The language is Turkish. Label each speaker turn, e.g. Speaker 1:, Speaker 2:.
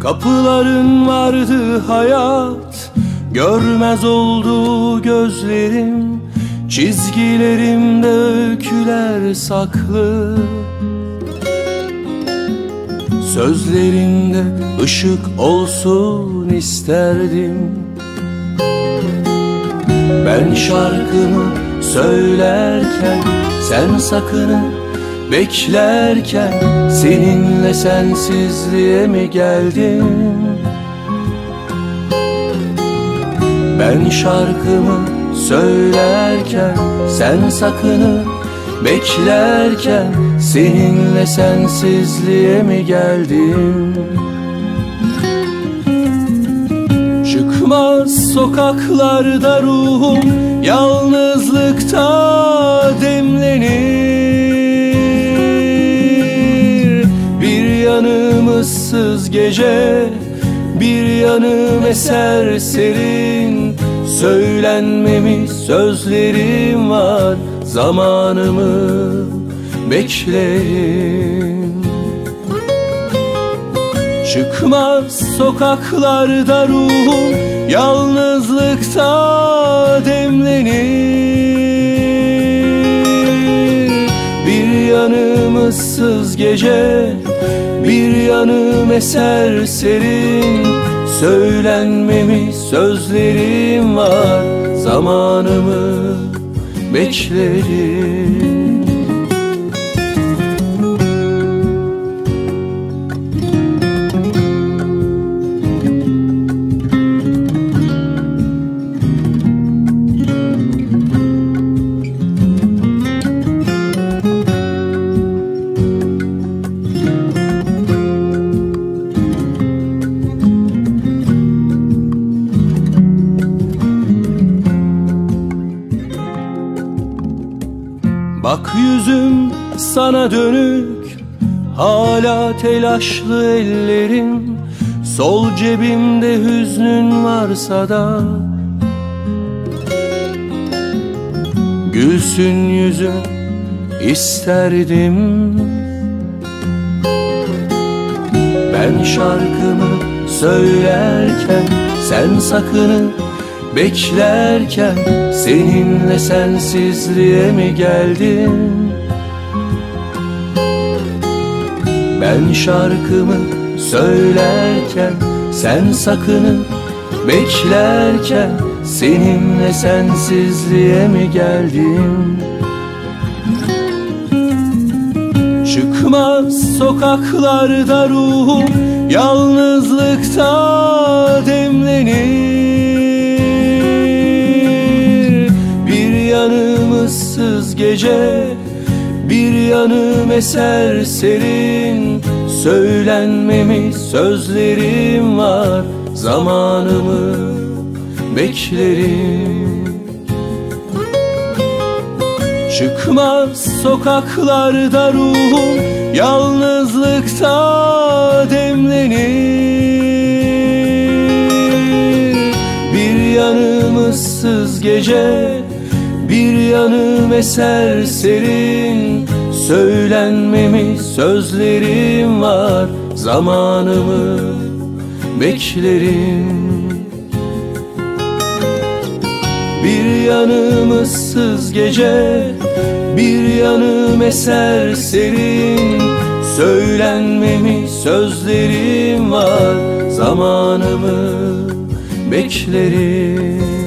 Speaker 1: Kapıların vardı hayat Görmez oldu gözlerim. Çizgilerimde öyküler saklı. Sözlerinde ışık olsun isterdim. Ben şarkımı söylerken Sen sakını beklerken Seninle sensizliğe mi geldim? Ben şarkımı söylerken Sen sakını beklerken Seninle sensizliğe mi geldim? Çıkmaz sokaklarda ruhum ıssız gece Bir yanım eser serin. Söylenmemiş sözlerim var Zamanımı bekleyin. Çıkmaz sokaklarda ruhum Yalnızlıkta demlenir yanım ıssız gece Bir yanım eser serin. Söylenmemiş sözlerim var Zamanımı beklerim Bak yüzüm sana dönük Hala telaşlı ellerim Sol cebimde hüznün varsa da Gülsün yüzün isterdim. Ben şarkımı söylerken Sen sakını beklerken Seninle sensizliğe mi geldim? Ben şarkımı söylerken Sen sakını beklerken Seninle sensizliğe mi geldim? Çıkmaz sokaklarda ruhum Yalnızlıkta demlenir gece Bir yanım eser serin. Söylenmemiş sözlerim var Zamanımı beklerim. Çıkmaz sokaklarda ruhum Yalnızlıkta demlenir. Bir yanım ıssız gece yanım eser serin. Söylenmemiş sözlerim var. Zamanımı beklerim. Bir yanım ıssız gece Bir yanım eser serin. Söylenmemiş sözlerim var. Zamanımı beklerim